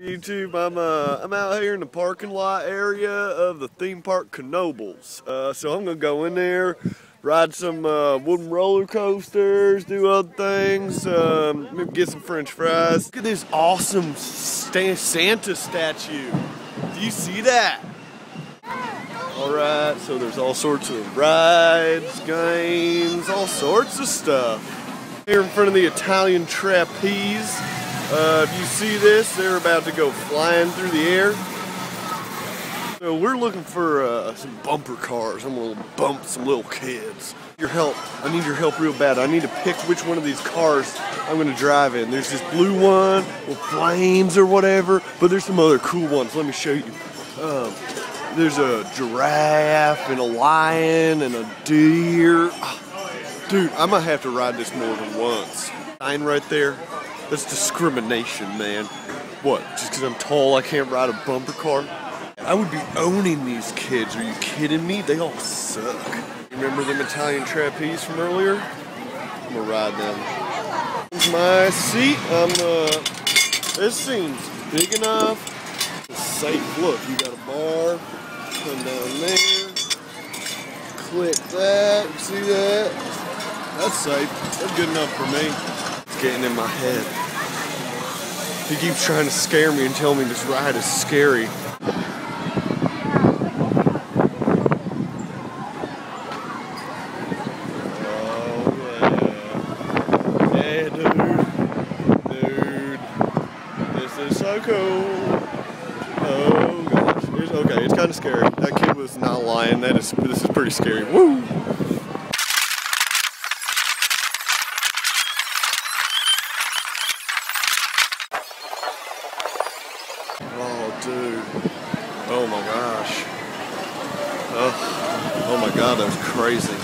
YouTube, I'm uh, I'm out here in the parking lot area of the theme park Knoebels. Uh, so I'm gonna go in there, ride some uh, wooden roller coasters, do other things, um, maybe get some French fries. Look at this awesome Santa statue. Do you see that? All right, so there's all sorts of rides, games, all sorts of stuff. Here in front of the Italian trapeze. Uh, if you see this, they're about to go flying through the air. So we're looking for uh, some bumper cars. I'm gonna bump some little kids. Your help. I need your help real bad. I need to pick which one of these cars I'm gonna drive in. There's this blue one with flames or whatever, but there's some other cool ones. Let me show you. Um, there's a giraffe and a lion and a deer. Dude, I might have to ride this more than once. Sign right there. That's discrimination, man. What, just because I'm tall I can't ride a bumper car? I would be owning these kids. Are you kidding me? They all suck. Remember them Italian trapeze from earlier? I'm gonna ride them. Here's my seat. I'm uh, this seems big enough. Safe. Look, you got a bar. Come down there. Click that. See that? That's safe. That's good enough for me getting in my head. He keeps trying to scare me and tell me this ride is scary. Oh, yeah. Dude. Dude. This is so cool. Oh, gosh. Okay, it's kind of scary. That kid was not lying. That is, this is pretty scary. Woo! Oh, dude. Oh my gosh. Oh, oh my god, that was crazy.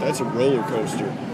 That's a roller coaster.